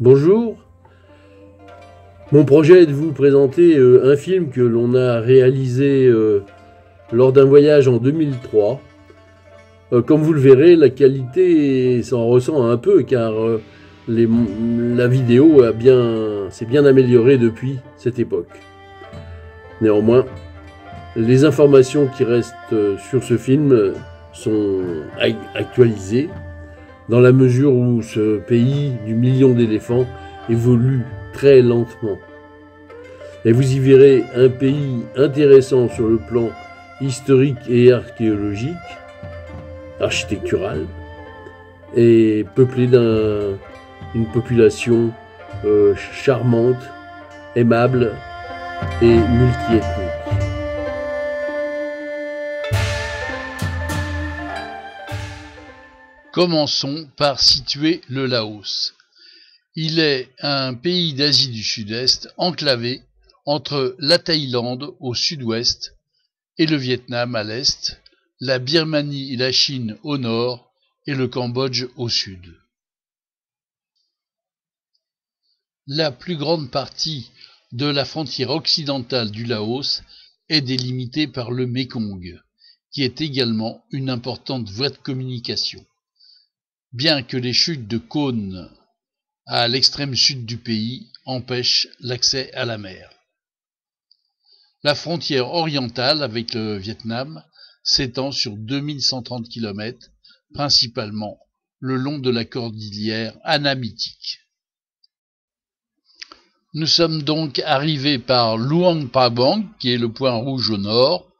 Bonjour. Mon projet est de vous présenter euh, un film que l'on a réalisé euh, lors d'un voyage en 2003. Euh, comme vous le verrez, la qualité s'en ressent un peu car la vidéo s'est bien améliorée depuis cette époque. Néanmoins, les informations qui restent sur ce film sont actualisées dans la mesure où ce pays du million d'éléphants évolue très lentement. Et vous y verrez un pays intéressant sur le plan historique et archéologique, architectural, et peuplé d'une population euh, charmante, aimable et multiethnique. Commençons par situer le Laos. Il est un pays d'Asie du Sud-Est enclavé entre la Thaïlande au sud-ouest et le Vietnam à l'est, la Birmanie et la Chine au nord et le Cambodge au sud. La plus grande partie de la frontière occidentale du Laos est délimitée par le Mekong, qui est également une importante voie de communication bien que les chutes de cônes à l'extrême sud du pays empêchent l'accès à la mer. La frontière orientale avec le Vietnam s'étend sur 2130 km, principalement le long de la cordillère anamitique. Nous sommes donc arrivés par Luang Prabang, qui est le point rouge au nord,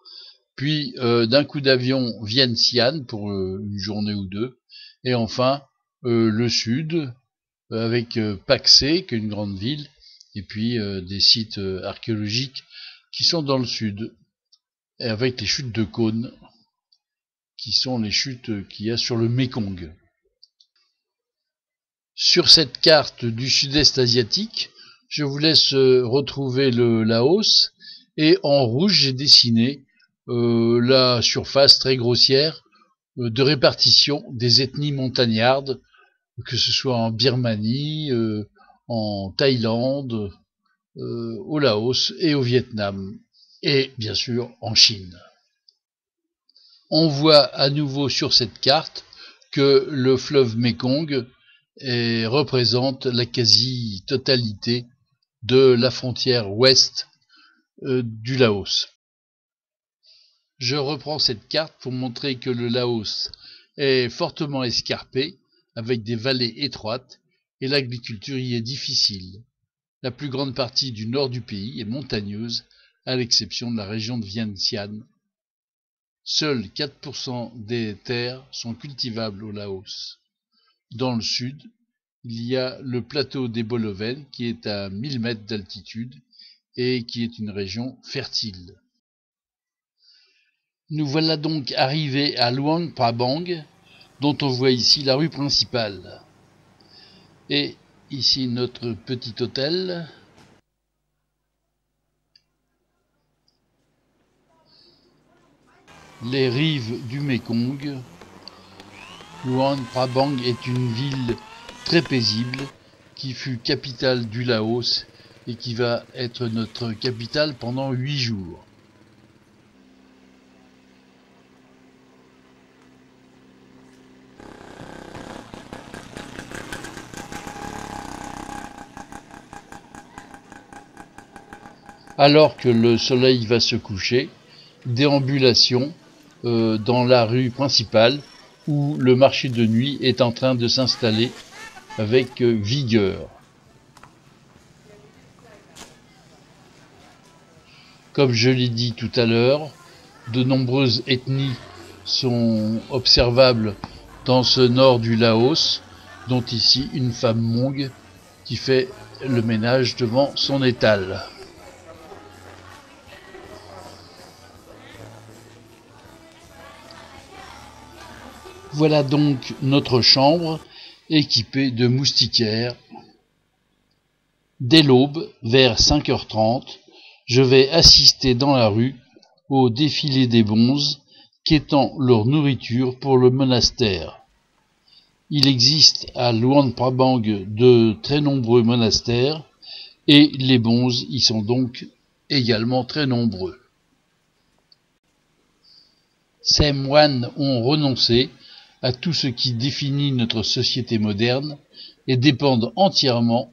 puis euh, d'un coup d'avion Vientiane pour euh, une journée ou deux, et enfin, euh, le sud, euh, avec euh, Paxé, qui est une grande ville, et puis des sites archéologiques qui sont dans le sud, et avec les chutes de Cône, qui sont les chutes qu'il y a sur le Mekong. Sur cette carte du sud-est asiatique, je vous laisse retrouver le Laos, et en rouge j'ai dessiné la surface très grossière de répartition des ethnies montagnardes, que ce soit en Birmanie, euh, en Thaïlande, euh, au Laos et au Vietnam, et bien sûr en Chine. On voit à nouveau sur cette carte que le fleuve Mekong représente la quasi-totalité de la frontière ouest du Laos. Je reprends cette carte pour montrer que le Laos est fortement escarpé, avec des vallées étroites, et l'agriculture y est difficile. La plus grande partie du nord du pays est montagneuse, à l'exception de la région de Vientiane. Seuls 4% des terres sont cultivables au Laos. Dans le sud, il y a le plateau des Boloven qui est à 1000 mètres d'altitude et qui est une région fertile. Nous voilà donc arrivés à Luang Prabang, dont on voit ici la rue principale. Et ici notre petit hôtel. Les rives du Mekong. Luang Prabang est une ville très paisible qui fut capitale du Laos et qui va être notre capitale pendant huit jours. Alors que le soleil va se coucher, déambulation euh, dans la rue principale où le marché de nuit est en train de s'installer avec euh, vigueur. Comme je l'ai dit tout à l'heure, de nombreuses ethnies sont observables dans ce nord du Laos, dont ici une femme mongue qui fait le ménage devant son étal. Voilà donc notre chambre équipée de moustiquaires. Dès l'aube, vers 5h30, je vais assister dans la rue au défilé des bonzes quêtant leur nourriture pour le monastère. Il existe à Luang Prabang de très nombreux monastères et les bonzes y sont donc également très nombreux. Ces moines ont renoncé à tout ce qui définit notre société moderne et dépendent entièrement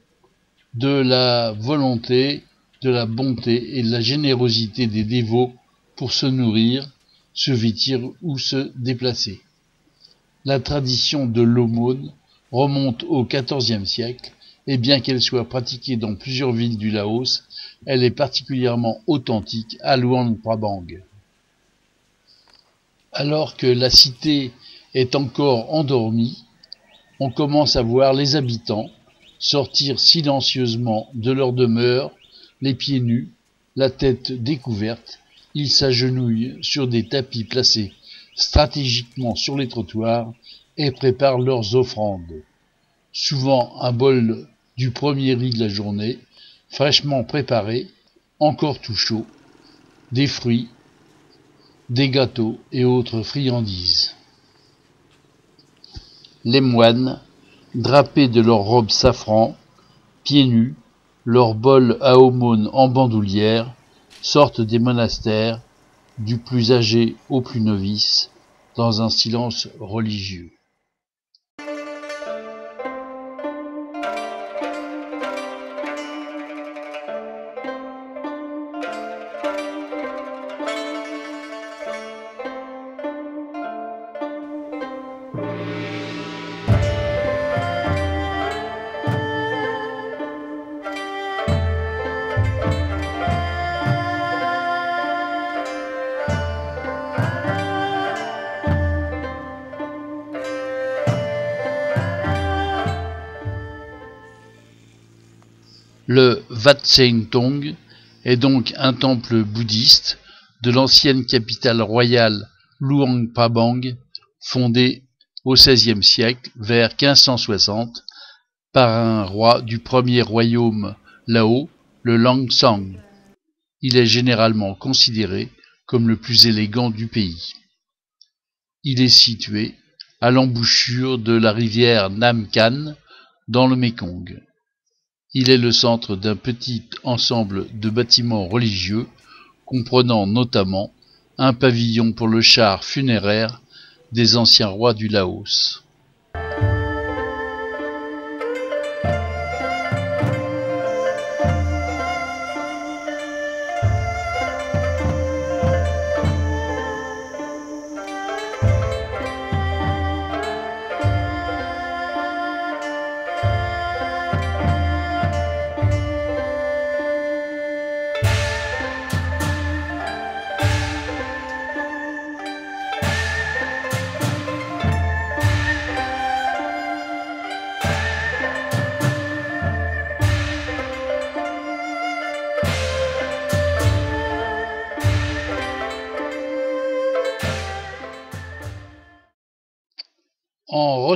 de la volonté, de la bonté et de la générosité des dévots pour se nourrir, se vêtir ou se déplacer. La tradition de l'aumône remonte au XIVe siècle et bien qu'elle soit pratiquée dans plusieurs villes du Laos, elle est particulièrement authentique à Luang Prabang. Alors que la cité est encore endormie, on commence à voir les habitants sortir silencieusement de leur demeure, les pieds nus, la tête découverte, ils s'agenouillent sur des tapis placés stratégiquement sur les trottoirs et préparent leurs offrandes. Souvent un bol du premier riz de la journée, fraîchement préparé, encore tout chaud, des fruits, des gâteaux et autres friandises. Les moines, drapés de leurs robes safran, pieds nus, leurs bols à aumône en bandoulière, sortent des monastères, du plus âgé au plus novice, dans un silence religieux. Le Wat Tong est donc un temple bouddhiste de l'ancienne capitale royale Luang Prabang, fondé au XVIe siècle, vers 1560, par un roi du premier royaume Lao, le Lang Sang. Il est généralement considéré comme le plus élégant du pays. Il est situé à l'embouchure de la rivière Nam Khan dans le Mekong. Il est le centre d'un petit ensemble de bâtiments religieux, comprenant notamment un pavillon pour le char funéraire des anciens rois du Laos.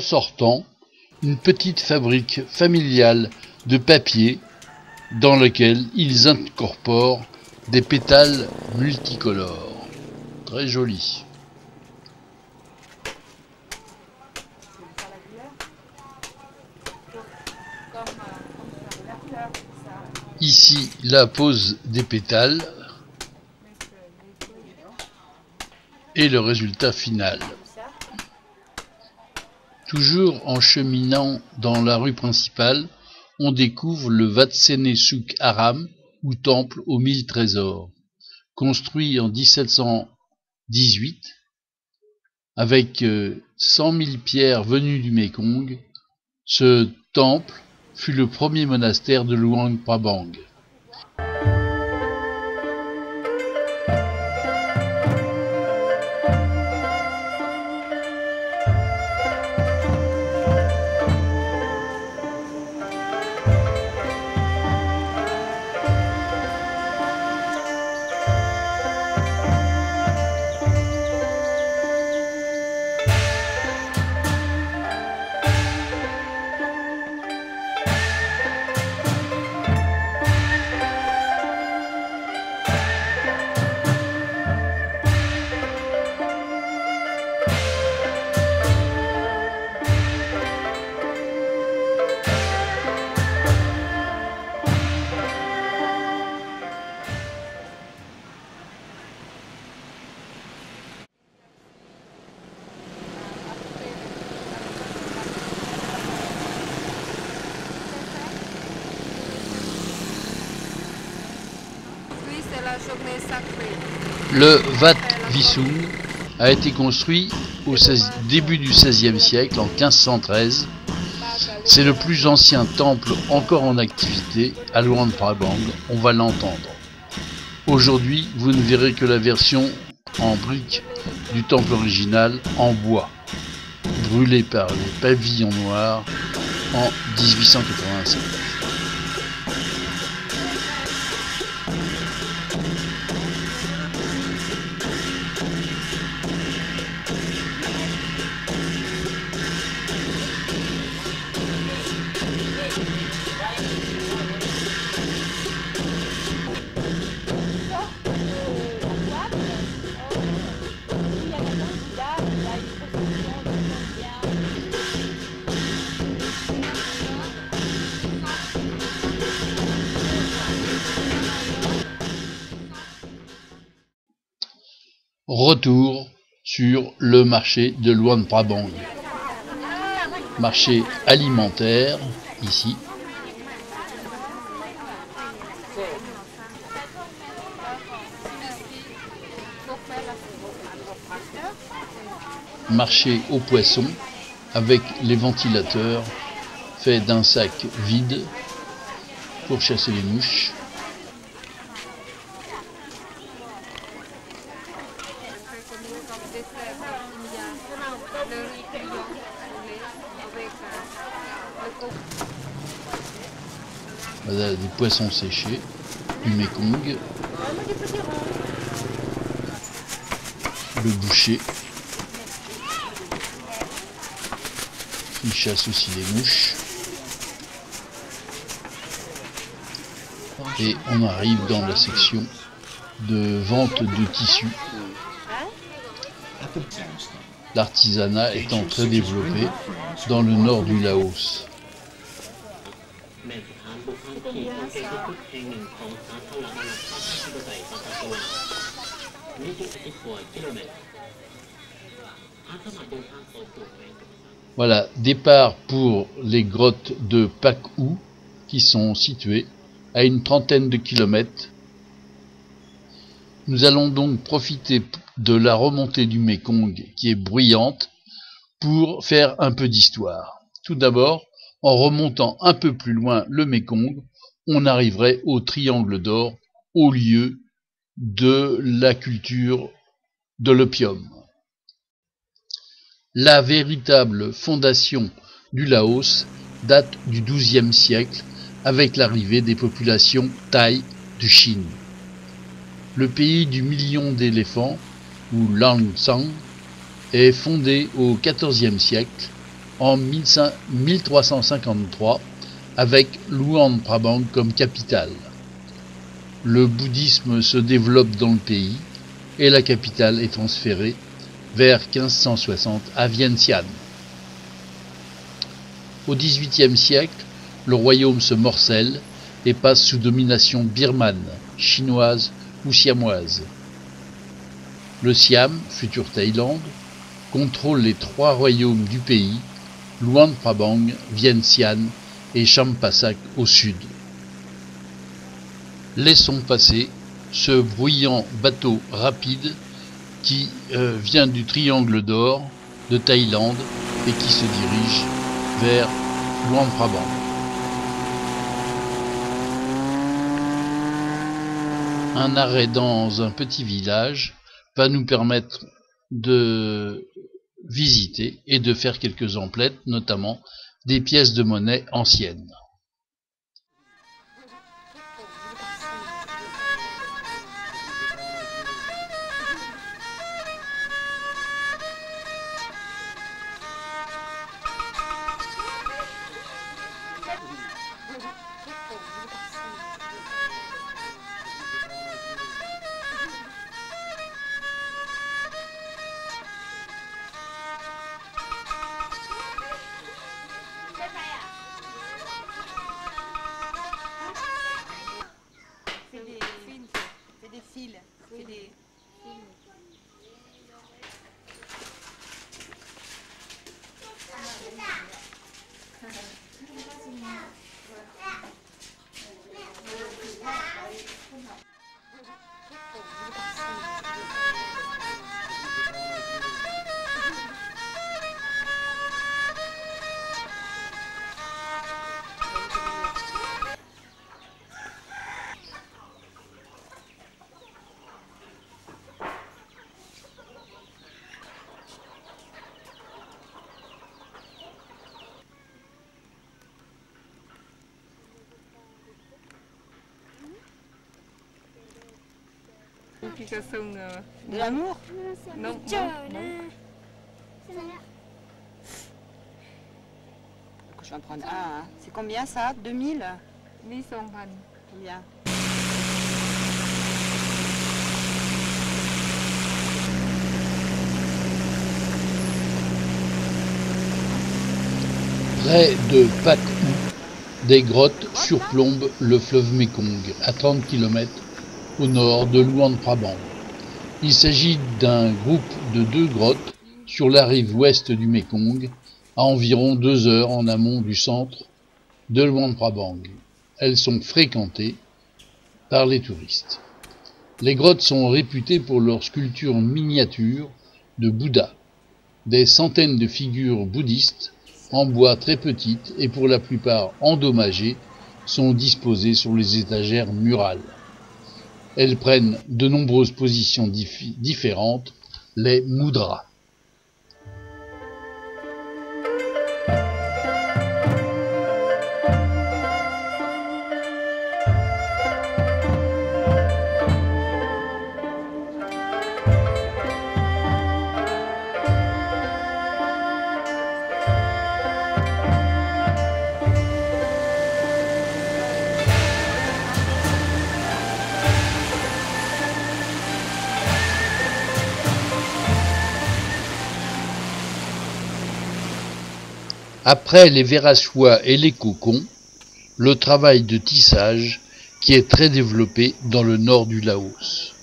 Ressortant une petite fabrique familiale de papier dans laquelle ils incorporent des pétales multicolores. Très joli. Ici, la pose des pétales et le résultat final. Toujours en cheminant dans la rue principale, on découvre le Vatsene Souk Aram, ou temple aux mille trésors. Construit en 1718, avec euh, cent mille pierres venues du Mekong, ce temple fut le premier monastère de Luang Prabang. Le Vat Visung a été construit au début du XVIe siècle, en 1513. C'est le plus ancien temple encore en activité à Luang Prabang, on va l'entendre. Aujourd'hui, vous ne verrez que la version en briques du temple original en bois, brûlé par les pavillons noirs en 1887. Retour sur le marché de Luang Prabang. Marché alimentaire, ici. Marché aux poissons avec les ventilateurs faits d'un sac vide pour chasser les mouches. Des poissons séchés, du Mekong, le boucher, il chasse aussi les mouches. Et on arrive dans la section de vente de tissus. L'artisanat étant très développé dans le nord du Laos. Voilà, départ pour les grottes de Pak-ou qui sont situées à une trentaine de kilomètres. Nous allons donc profiter de la remontée du Mekong qui est bruyante pour faire un peu d'histoire. Tout d'abord, en remontant un peu plus loin le Mekong, on arriverait au triangle d'or, au lieu de la culture de l'opium. La véritable fondation du Laos date du XIIe siècle avec l'arrivée des populations thaï de Chine. Le pays du million d'éléphants, ou Langsang, est fondé au XIVe siècle, en 1353, avec Luang Prabang comme capitale. Le bouddhisme se développe dans le pays et la capitale est transférée vers 1560 à Vientiane. Au XVIIIe siècle, le royaume se morcelle et passe sous domination birmane, chinoise ou siamoise. Le Siam, future Thaïlande, contrôle les trois royaumes du pays, Luang Prabang, Vientiane et Champasak au sud. Laissons passer ce bruyant bateau rapide qui euh, vient du triangle d'or de Thaïlande et qui se dirige vers Luang Prabang. Un arrêt dans un petit village va nous permettre de visiter et de faire quelques emplettes, notamment des pièces de monnaie anciennes. Euh, de l'amour Non, Je vais en prendre un. Hein. C'est combien ça? 2000 800 Combien? Près de Pakou, des grottes surplombent le fleuve Mekong, à 30 km au nord de Luang Prabang. Il s'agit d'un groupe de deux grottes sur la rive ouest du Mekong, à environ deux heures en amont du centre de Luang Prabang. Elles sont fréquentées par les touristes. Les grottes sont réputées pour leurs sculptures miniatures de Bouddha, des centaines de figures bouddhistes en bois très petites et pour la plupart endommagées sont disposées sur les étagères murales. Elles prennent de nombreuses positions différentes, les mudras. Après les verrachois et les cocons, le travail de tissage qui est très développé dans le nord du Laos.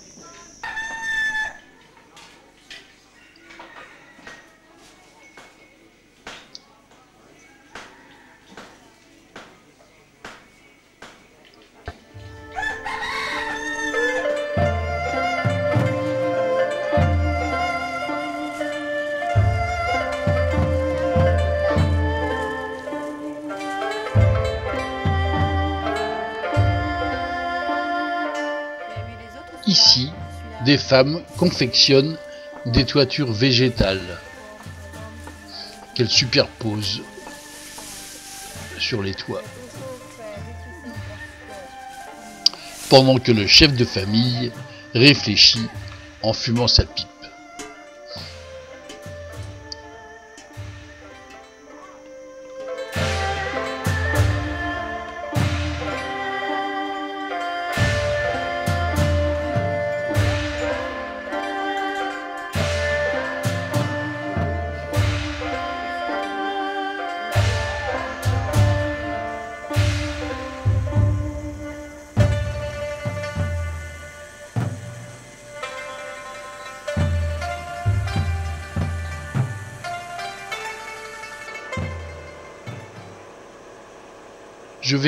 Des femmes confectionnent des toitures végétales qu'elles superposent sur les toits. Pendant que le chef de famille réfléchit en fumant sa pipe.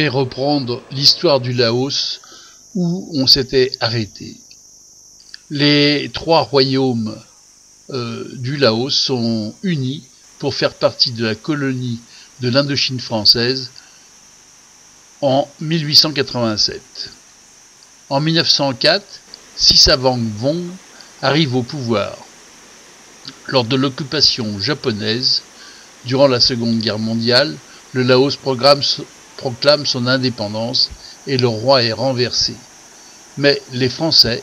Reprendre l'histoire du Laos où on s'était arrêté. Les trois royaumes euh, du Laos sont unis pour faire partie de la colonie de l'Indochine française en 1887. En 1904, Sisavang Vong arrive au pouvoir. Lors de l'occupation japonaise, durant la Seconde Guerre mondiale, le Laos programme proclame son indépendance et le roi est renversé. Mais les Français,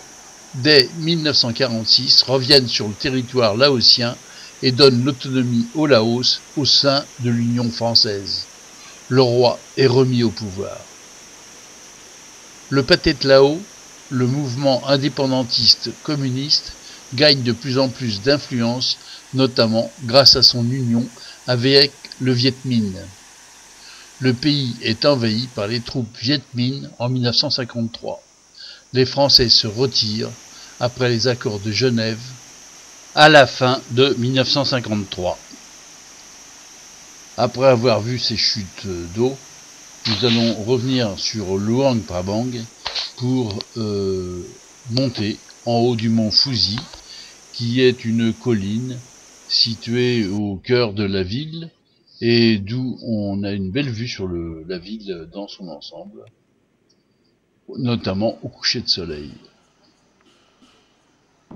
dès 1946, reviennent sur le territoire laotien et donnent l'autonomie au Laos au sein de l'Union française. Le roi est remis au pouvoir. Le Pathet Lao, le mouvement indépendantiste communiste, gagne de plus en plus d'influence, notamment grâce à son union avec le Viet Minh. Le pays est envahi par les troupes Viet en 1953. Les Français se retirent après les accords de Genève à la fin de 1953. Après avoir vu ces chutes d'eau, nous allons revenir sur Luang Prabang pour euh, monter en haut du mont Fuji, qui est une colline située au cœur de la ville et d'où on a une belle vue sur la ville dans son ensemble, notamment au coucher de soleil.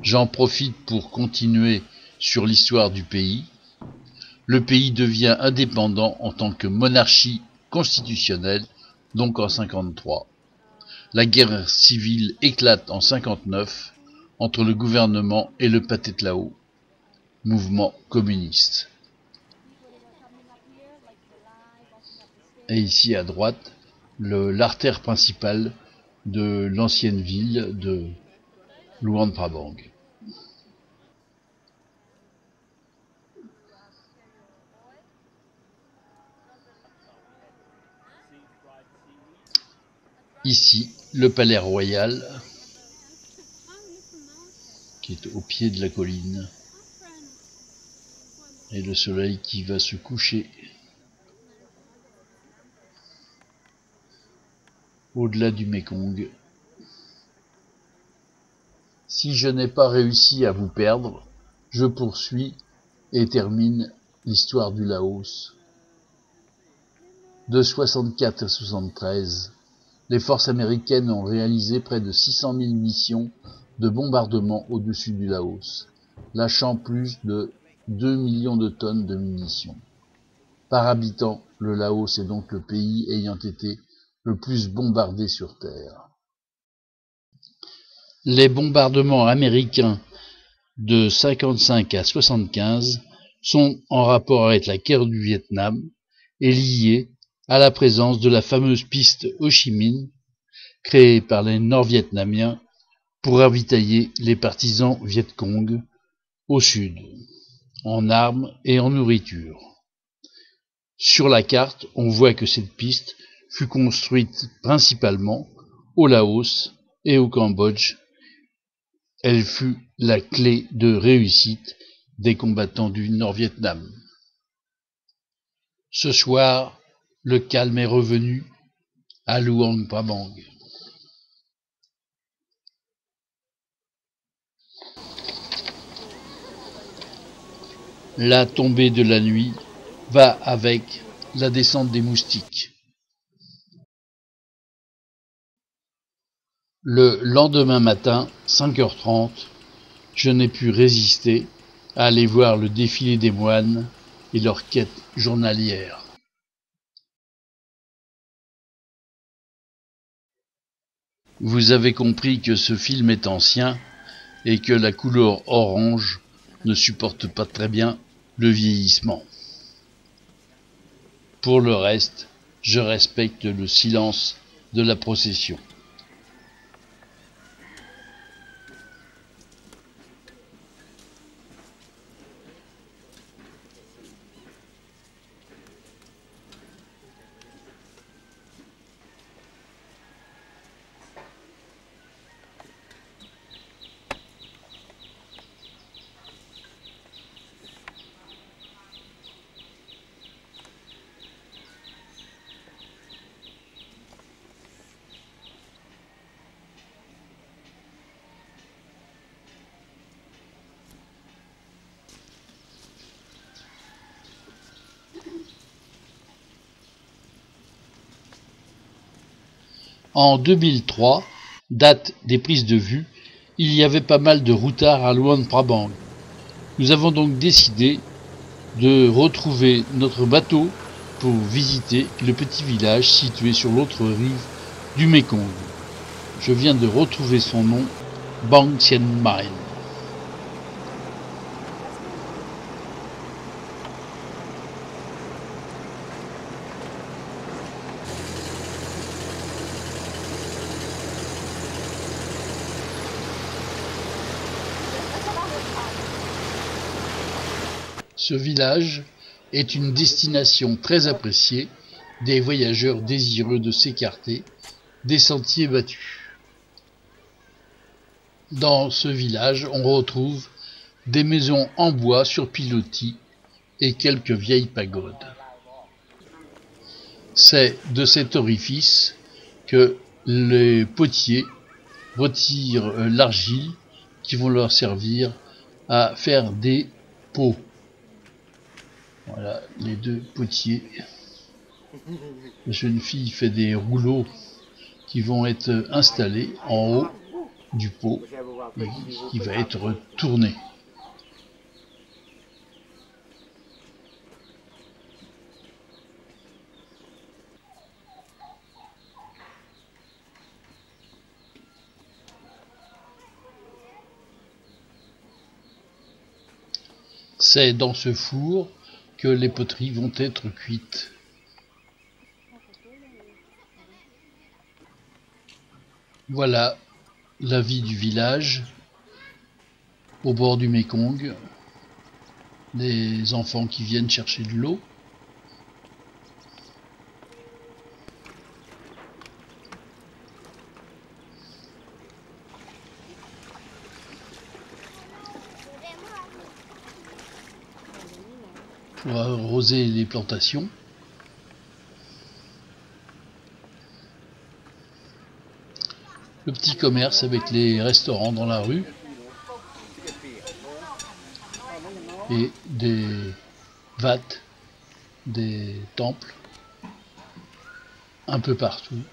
J'en profite pour continuer sur l'histoire du pays. Le pays devient indépendant en tant que monarchie constitutionnelle, donc en 53. La guerre civile éclate en 59 entre le gouvernement et le Pathet-Lao, mouvement communiste. Et ici à droite, l'artère principale de l'ancienne ville de Luang Prabang. Ici, le palais royal, qui est au pied de la colline, et le soleil qui va se coucher au-delà du Mekong. Si je n'ai pas réussi à vous perdre, je poursuis et termine l'histoire du Laos. De 64 à 73, les forces américaines ont réalisé près de 600 000 missions de bombardement au-dessus du Laos, lâchant plus de 2 millions de tonnes de munitions. Par habitant, le Laos est donc le pays ayant été le plus bombardé sur Terre. Les bombardements américains de 55 à 75 sont en rapport avec la guerre du Vietnam et liés à la présence de la fameuse piste Ho Chi Minh créée par les Nord-Vietnamiens pour ravitailler les partisans Viet Cong au sud, en armes et en nourriture. Sur la carte, on voit que cette piste fut construite principalement au Laos et au Cambodge. Elle fut la clé de réussite des combattants du Nord-Vietnam. Ce soir, le calme est revenu à Luang Prabang. La tombée de la nuit va avec la descente des moustiques. Le lendemain matin, 5h30, je n'ai pu résister à aller voir le défilé des moines et leur quête journalière. Vous avez compris que ce film est ancien et que la couleur orange ne supporte pas très bien le vieillissement. Pour le reste, je respecte le silence de la procession. En 2003, date des prises de vue, il y avait pas mal de routards à Luang Prabang. Nous avons donc décidé de retrouver notre bateau pour visiter le petit village situé sur l'autre rive du Mekong. Je viens de retrouver son nom, Bang Mine. Ce village est une destination très appréciée des voyageurs désireux de s'écarter des sentiers battus. Dans ce village, on retrouve des maisons en bois sur pilotis et quelques vieilles pagodes. C'est de cet orifice que les potiers retirent l'argile qui vont leur servir à faire des pots. Voilà les deux potiers. La jeune fille fait des rouleaux qui vont être installés en haut du pot et qui va être tourné. C'est dans ce four les poteries vont être cuites. Voilà la vie du village au bord du Mékong. Les enfants qui viennent chercher de l'eau. Pour arroser les plantations. Le petit commerce avec les restaurants dans la rue. Et des vates, des temples, un peu partout.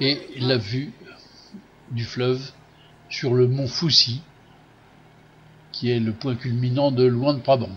Et la vue du fleuve sur le mont Fusi, qui est le point culminant de Luang Prabang.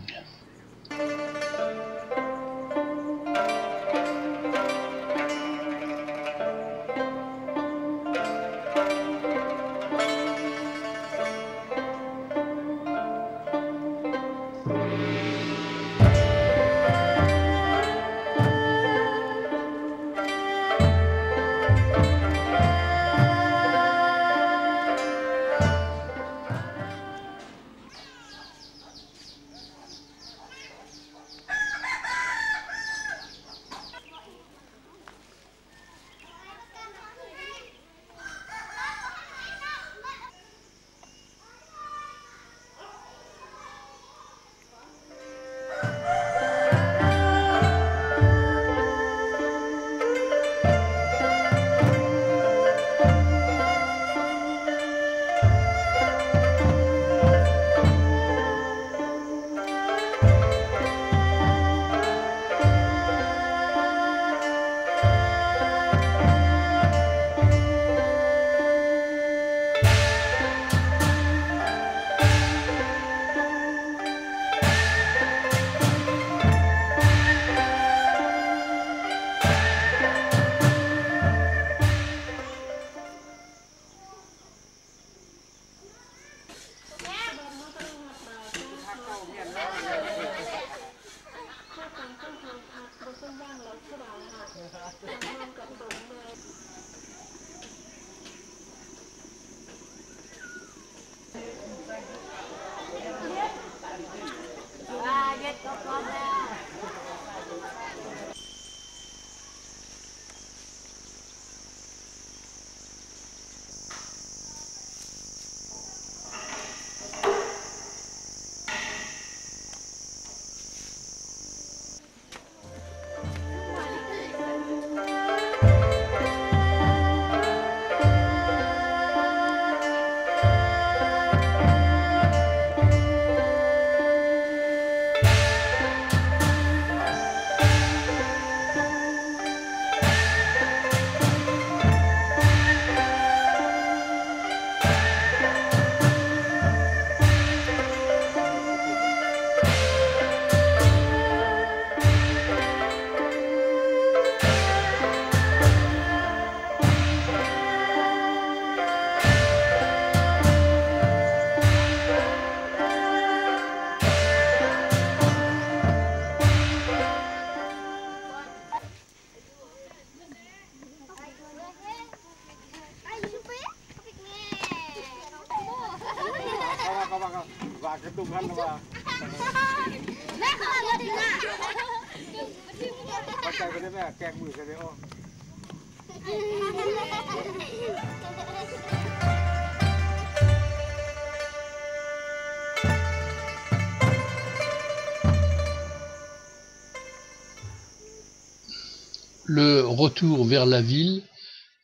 Le retour vers la ville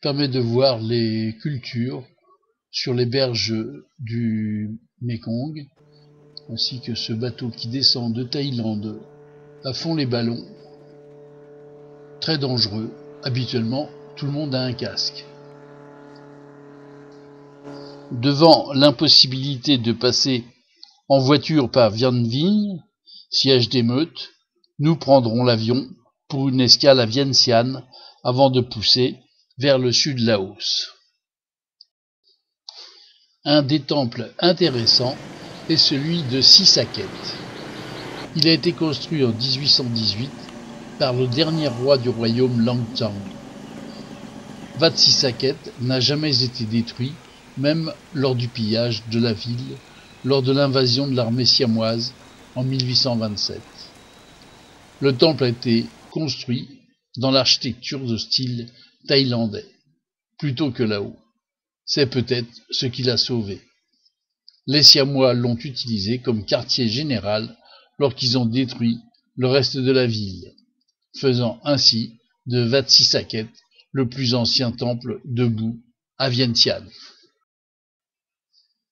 permet de voir les cultures sur les berges du Mekong, ainsi que ce bateau qui descend de Thaïlande à fond les ballons. Très dangereux. Habituellement, tout le monde a un casque. Devant l'impossibilité de passer en voiture par Vientiane, siège d'émeute, nous prendrons l'avion pour une escale à Vientiane avant de pousser vers le sud Laos. Un des temples intéressants est celui de Sisaket. Il a été construit en 1818 par le dernier roi du royaume Langtang. Wat Sisaket n'a jamais été détruit, même lors du pillage de la ville, lors de l'invasion de l'armée siamoise en 1827. Le temple a été construit dans l'architecture de style thaïlandais, plutôt que là-haut. C'est peut-être ce qui l'a sauvé. Les Siamois l'ont utilisé comme quartier général lorsqu'ils ont détruit le reste de la ville, faisant ainsi de Vatsisaket le plus ancien temple debout à Vientiane.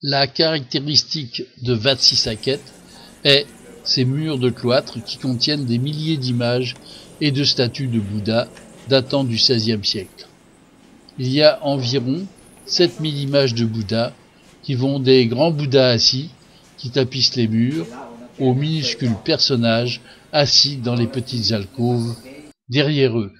La caractéristique de Vatsisaket est ses murs de cloître qui contiennent des milliers d'images et de statues de Bouddha datant du XVIe siècle. Il y a environ 7000 images de Bouddha qui vont des grands Bouddhas assis qui tapissent les murs aux minuscules personnages assis dans les petites alcôves derrière eux.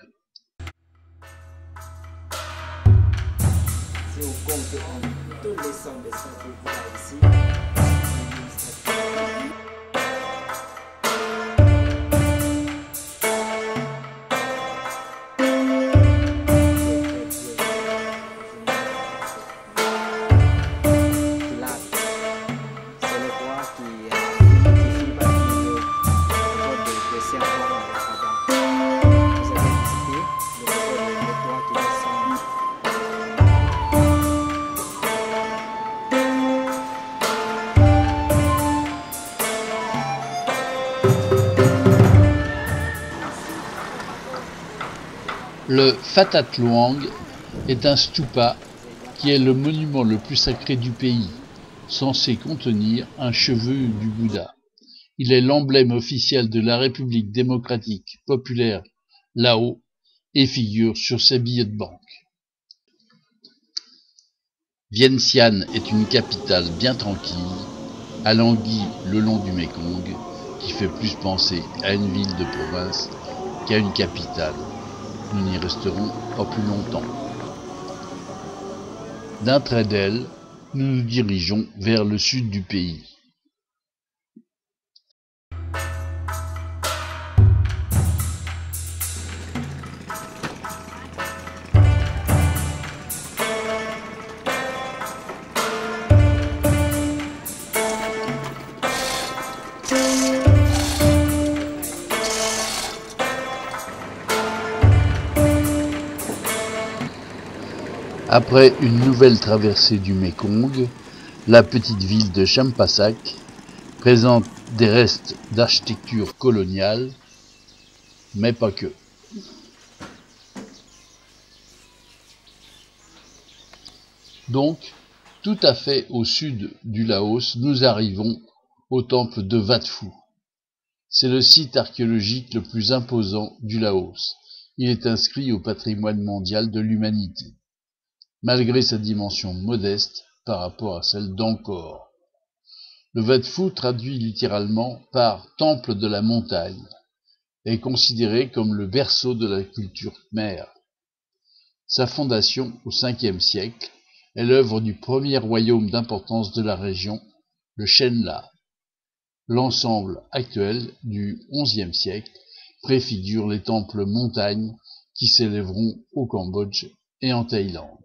Le Luang est un stupa qui est le monument le plus sacré du pays, censé contenir un cheveu du Bouddha. Il est l'emblème officiel de la République démocratique populaire Lao et figure sur ses billets de banque. Vientiane est une capitale bien tranquille, à le long du Mekong, qui fait plus penser à une ville de province qu'à une capitale nous n'y resterons pas plus longtemps. D'un trait d'aile, nous nous dirigeons vers le sud du pays. Après une nouvelle traversée du Mekong, la petite ville de Champasak présente des restes d'architecture coloniale, mais pas que. Donc, tout à fait au sud du Laos, nous arrivons au temple de Wat Phu. C'est le site archéologique le plus imposant du Laos. Il est inscrit au patrimoine mondial de l'humanité malgré sa dimension modeste par rapport à celle d'Angkor. Le Phu, traduit littéralement par temple de la montagne, est considéré comme le berceau de la culture khmer. Sa fondation au Ve siècle est l'œuvre du premier royaume d'importance de la région, le Shenla. L'ensemble actuel du XIe siècle préfigure les temples montagnes qui s'élèveront au Cambodge et en Thaïlande.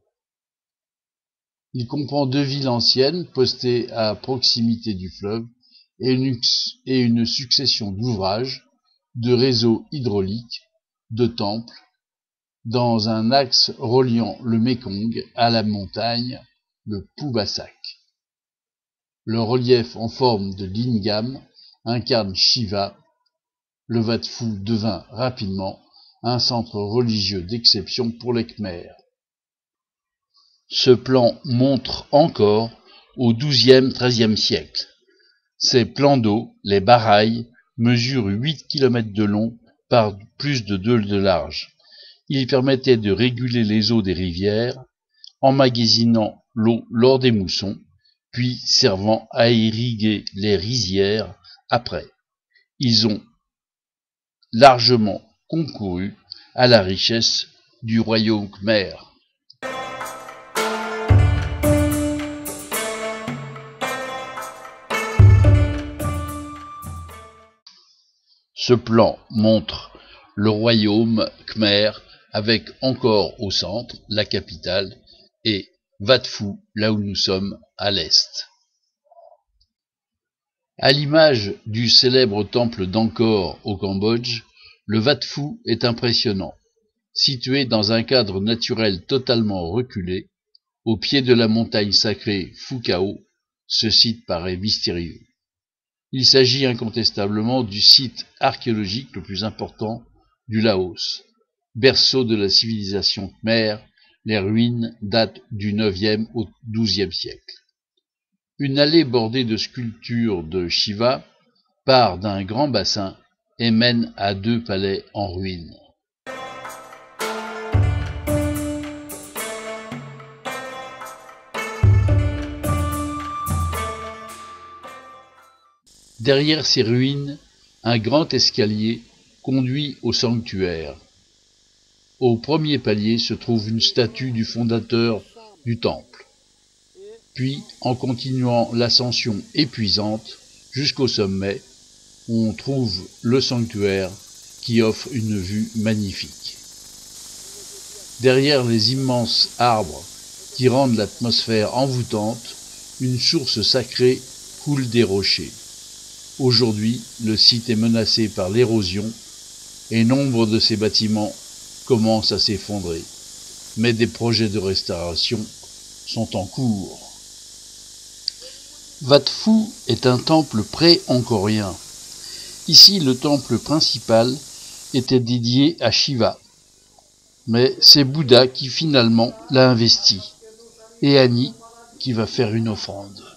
Il comprend deux villes anciennes postées à proximité du fleuve et une, succession d'ouvrages, de réseaux hydrauliques, de temples, dans un axe reliant le Mekong à la montagne, le Pubasak. Le relief en forme de lingam incarne Shiva. Le Wat Phu devint rapidement un centre religieux d'exception pour les Khmers. Ce plan montre encore au XIIe-XIIIe siècle. Ces plans d'eau, les barailles, mesurent 8 km de long par plus de 2 de large. Ils permettaient de réguler les eaux des rivières, emmagasinant l'eau lors des moussons, puis servant à irriguer les rizières après. Ils ont largement concouru à la richesse du royaume khmer. Ce plan montre le royaume khmer avec encore au centre la capitale et Wat Phu, là où nous sommes à l'est. À l'image du célèbre temple d'Angkor au Cambodge, le Wat Phu est impressionnant. Situé dans un cadre naturel totalement reculé, au pied de la montagne sacrée Phukao, ce site paraît mystérieux. Il s'agit incontestablement du site archéologique le plus important du Laos, berceau de la civilisation khmer, les ruines datent du IXe au XIIe siècle. Une allée bordée de sculptures de Shiva part d'un grand bassin et mène à deux palais en ruine. Derrière ces ruines, un grand escalier conduit au sanctuaire. Au premier palier se trouve une statue du fondateur du temple. Puis, en continuant l'ascension épuisante jusqu'au sommet, on trouve le sanctuaire qui offre une vue magnifique. Derrière les immenses arbres qui rendent l'atmosphère envoûtante, une source sacrée coule des rochers. Aujourd'hui, le site est menacé par l'érosion et nombre de ces bâtiments commencent à s'effondrer. Mais des projets de restauration sont en cours. Wat Phu est un temple pré-angkorien. Ici, le temple principal était dédié à Shiva. Mais c'est Bouddha qui finalement l'a investi. Et Annie qui va faire une offrande.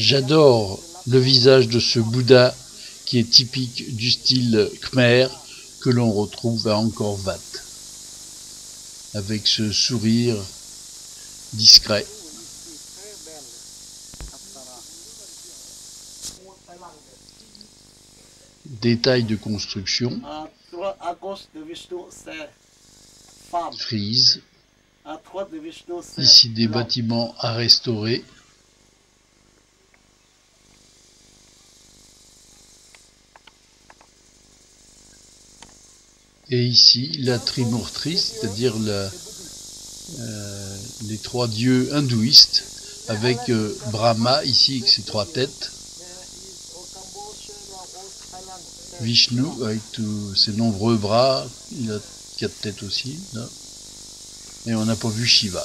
J'adore le visage de ce Bouddha qui est typique du style khmer que l'on retrouve à Angkor Wat, avec ce sourire discret. Détail de construction, frise, ici des bâtiments à restaurer, Et ici, la Trimurtri, c'est-à-dire euh, les trois dieux hindouistes, avec euh, Brahma ici avec ses trois têtes, Vishnu avec tous ses nombreux bras, il a quatre têtes aussi, là. et on n'a pas vu Shiva.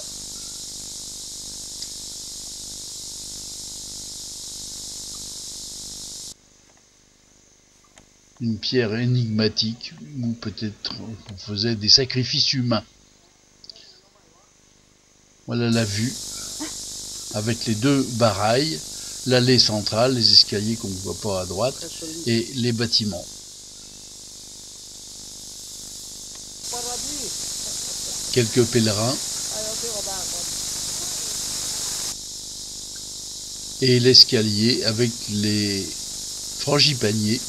Une pierre énigmatique où peut-être on faisait des sacrifices humains. Voilà la vue avec les deux barailles, l'allée centrale, les escaliers qu'on ne voit pas à droite et les bâtiments. Quelques pèlerins et l'escalier avec les frangipaniers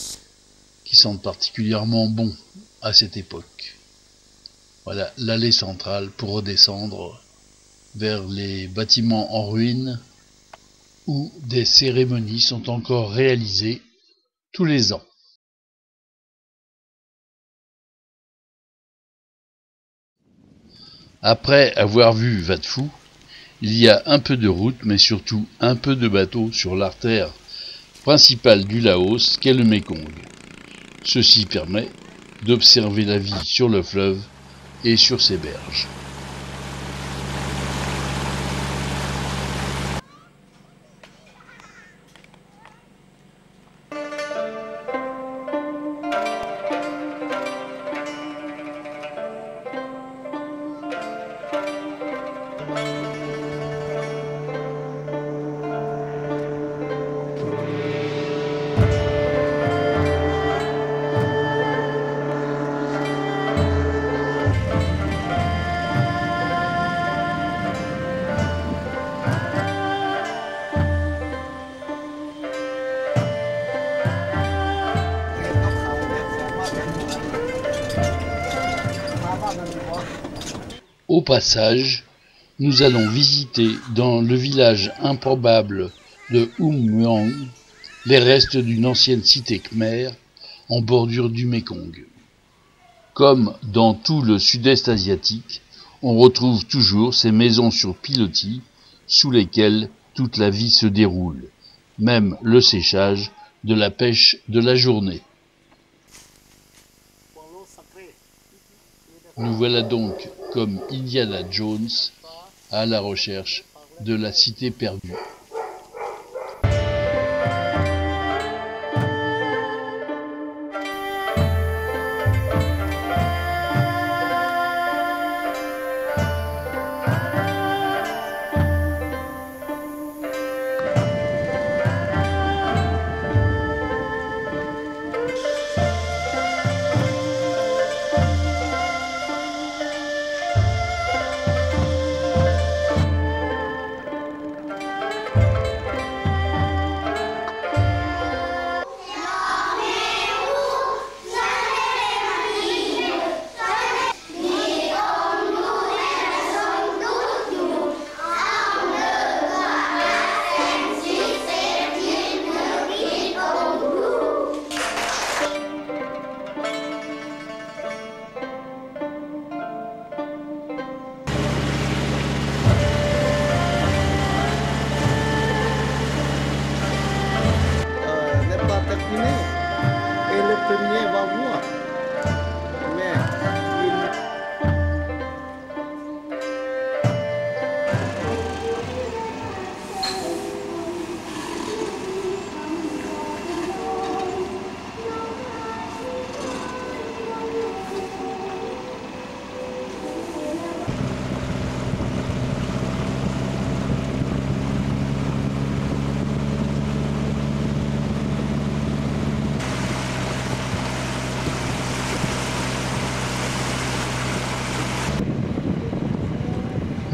particulièrement bons à cette époque. Voilà l'allée centrale pour redescendre vers les bâtiments en ruine où des cérémonies sont encore réalisées tous les ans. Après avoir vu Vadfou, il y a un peu de route, mais surtout un peu de bateau sur l'artère principale du Laos qu'est le Mekong. Ceci permet d'observer la vie sur le fleuve et sur ses berges. Au passage, nous allons visiter dans le village improbable de Oumyang les restes d'une ancienne cité khmer en bordure du Mekong. Comme dans tout le sud-est asiatique, on retrouve toujours ces maisons sur pilotis sous lesquelles toute la vie se déroule, même le séchage de la pêche de la journée. Nous voilà donc comme Indiana Jones à la recherche de la cité perdue.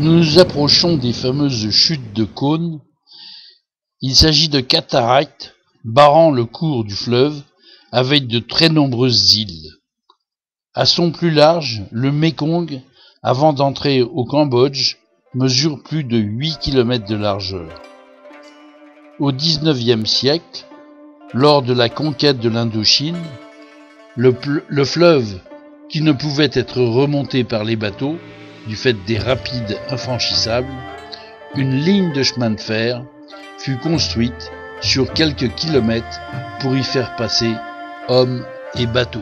Nous nous approchons des fameuses chutes de cônes. Il s'agit de cataractes barrant le cours du fleuve avec de très nombreuses îles. À son plus large, le Mekong, avant d'entrer au Cambodge, mesure plus de 8 km de largeur. Au XIXe siècle, lors de la conquête de l'Indochine, le, le fleuve, qui ne pouvait être remonté par les bateaux, du fait des rapides infranchissables, une ligne de chemin de fer fut construite sur quelques kilomètres pour y faire passer hommes et bateaux.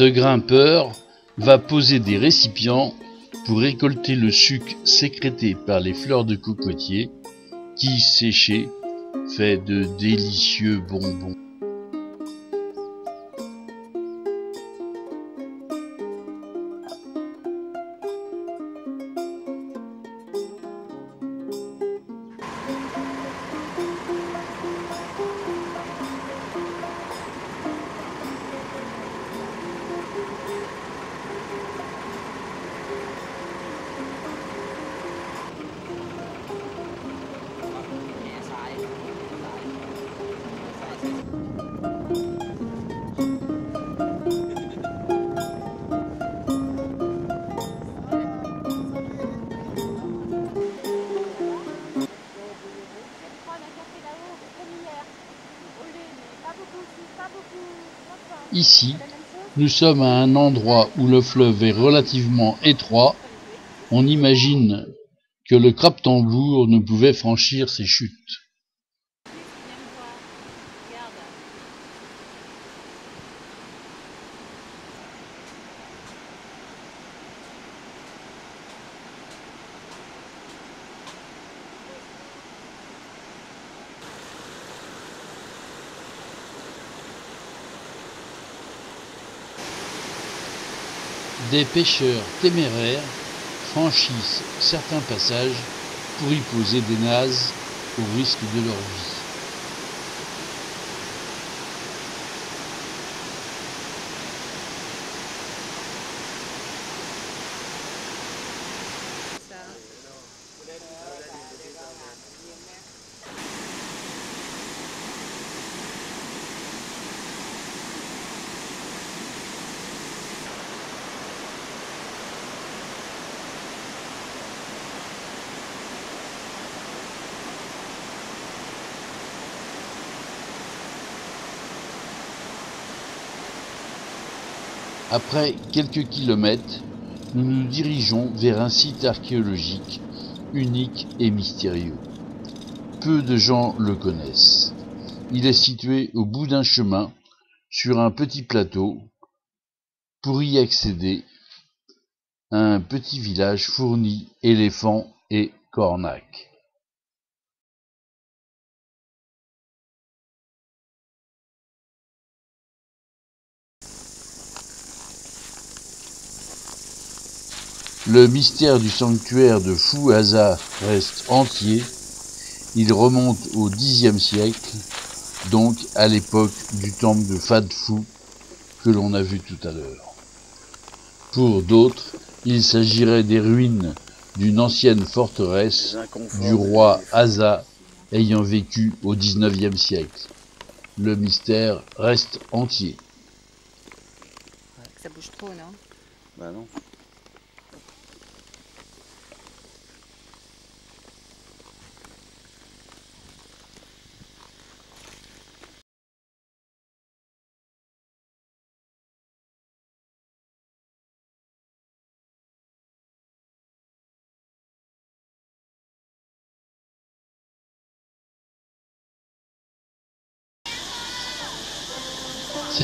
Ce grimpeur va poser des récipients pour récolter le suc sécrété par les fleurs de cocotier qui, séché, fait de délicieux bonbons. Sommes à un endroit où le fleuve est relativement étroit. On imagine que le crabe tambour ne pouvait franchir ces chutes. Des pêcheurs téméraires franchissent certains passages pour y poser des nazes au risque de leur vie. Après quelques kilomètres, nous nous dirigeons vers un site archéologique unique et mystérieux. Peu de gens le connaissent. Il est situé au bout d'un chemin, sur un petit plateau. Pour y accéder, un petit village fournit éléphants et cornacs. Le mystère du sanctuaire de Fouaza reste entier. Il remonte au Xe siècle, donc à l'époque du temple de Fadfou que l'on a vu tout à l'heure. Pour d'autres, il s'agirait des ruines d'une ancienne forteresse du roi Asa ayant vécu au XIXe siècle. Le mystère reste entier. Ça bouge trop, non? Bah non.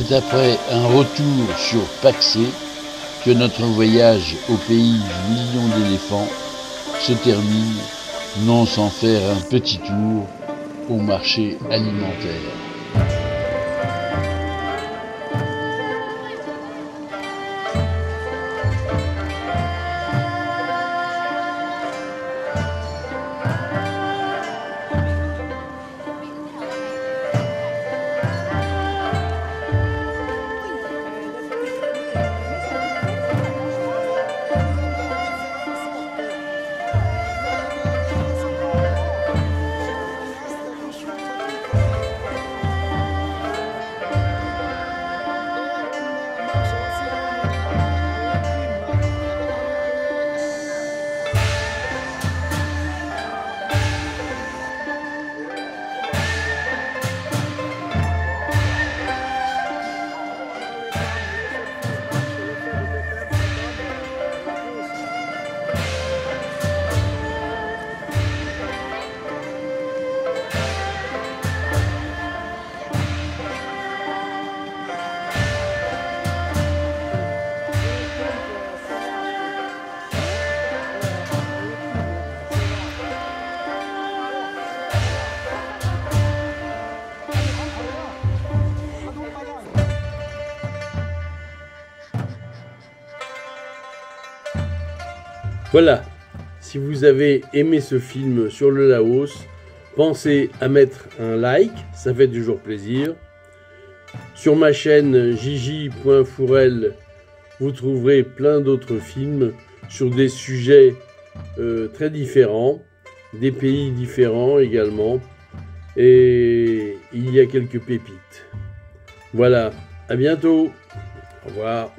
C'est après un retour sur Paxé que notre voyage au pays du million d'éléphants se termine, non sans faire un petit tour au marché alimentaire. Voilà, si vous avez aimé ce film sur le Laos, pensez à mettre un like, ça fait toujours plaisir. Sur ma chaîne jiji.fourel, vous trouverez plein d'autres films sur des sujets euh, très différents, des pays différents également, et il y a quelques pépites. Voilà, à bientôt. Au revoir.